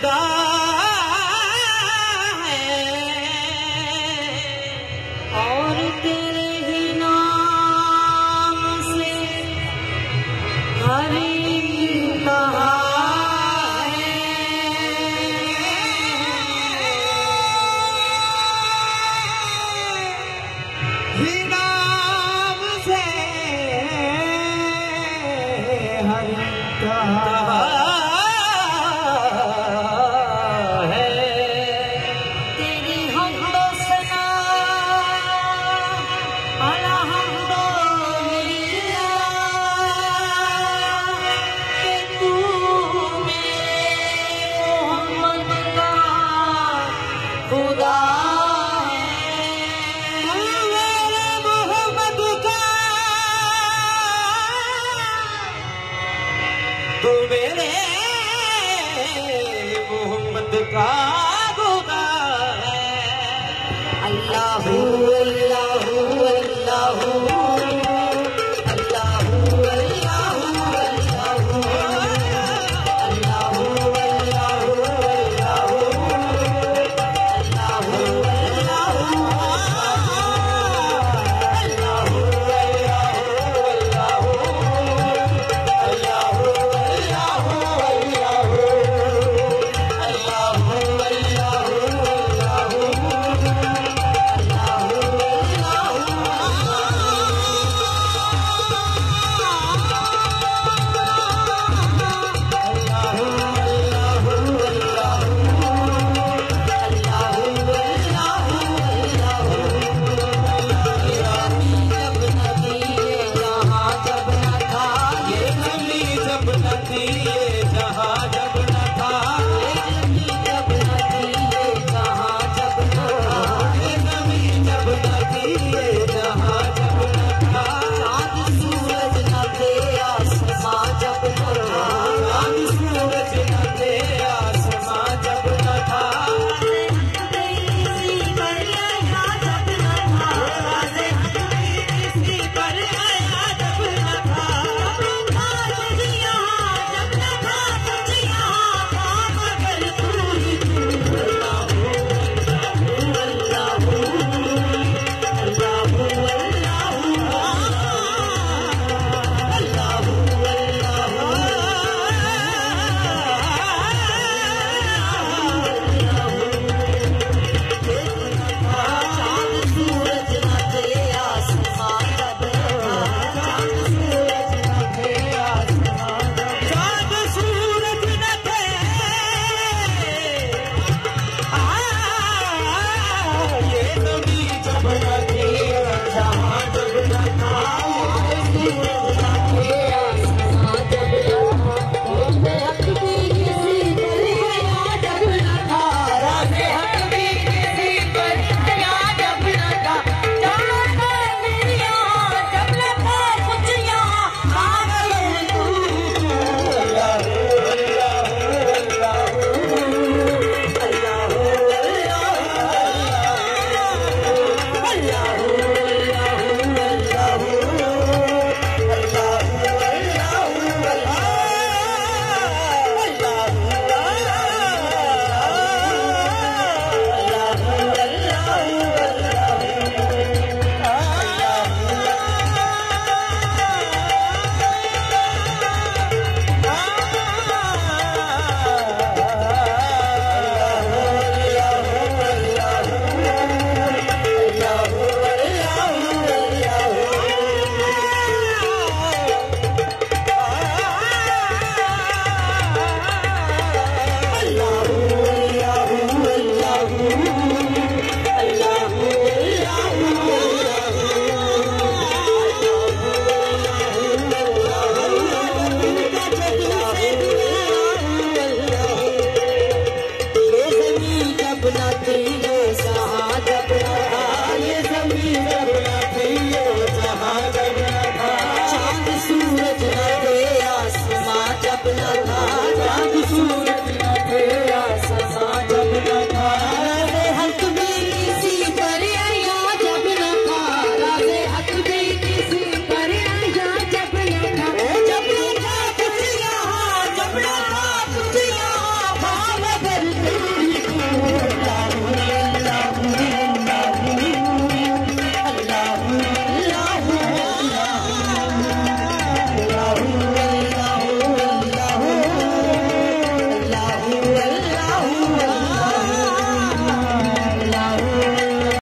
da living. Yeah.